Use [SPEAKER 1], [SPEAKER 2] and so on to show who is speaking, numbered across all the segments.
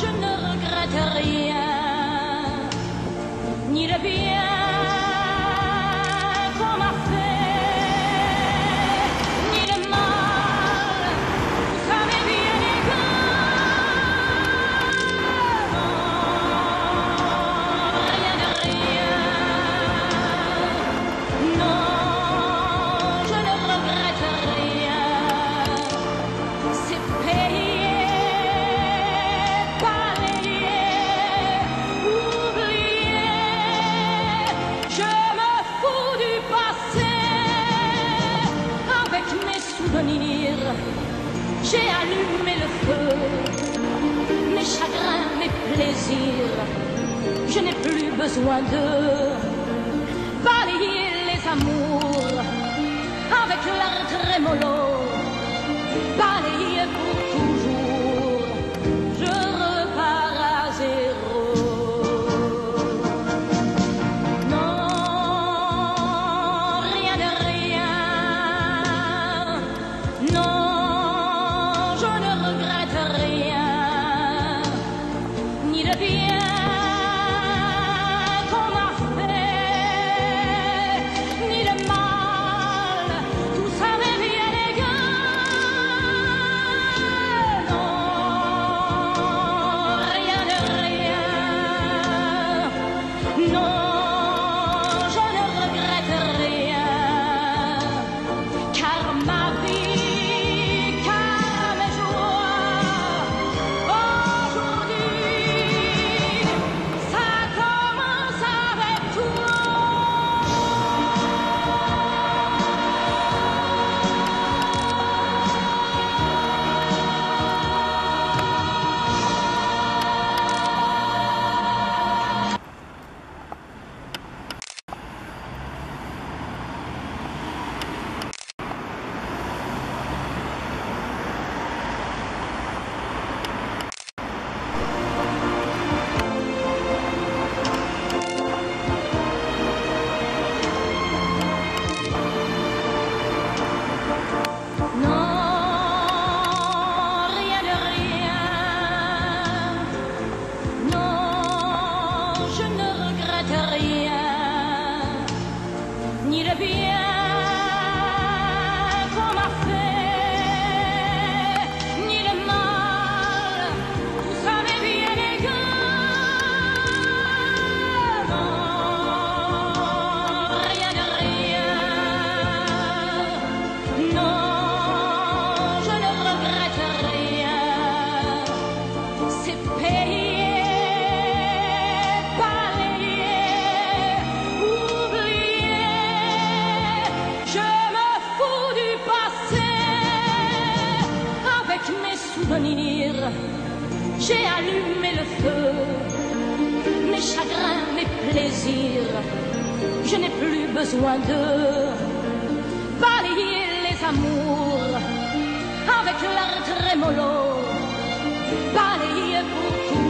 [SPEAKER 1] je ne regrette rien, ni le bien qu'on m'a fait, ni le mal, ça m'est bien égal. Rien de rien, non, je ne regrette rien. Je n'ai plus besoin de balayer les amours avec leur trémolo balayer pour toujours, je repars à zéro. Non, rien de rien. Non, je ne regrette rien, ni j'ai allumé le feu. Mes chagrins, mes plaisirs, je n'ai plus besoin de balayer les amours avec leur trémolo, balayer pour toujours,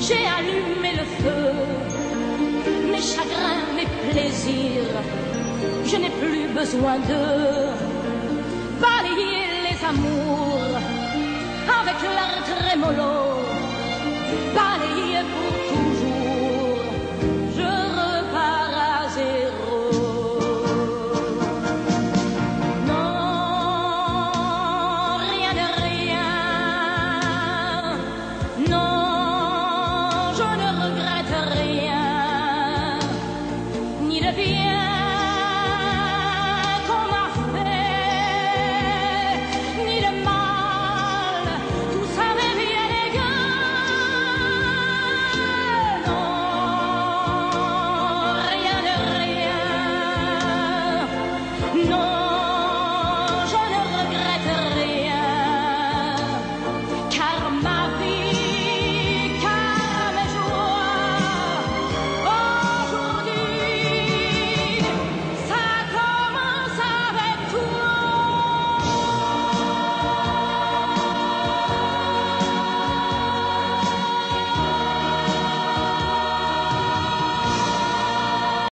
[SPEAKER 1] J'ai allumé le feu, mes chagrins, mes plaisirs. Je n'ai plus besoin de know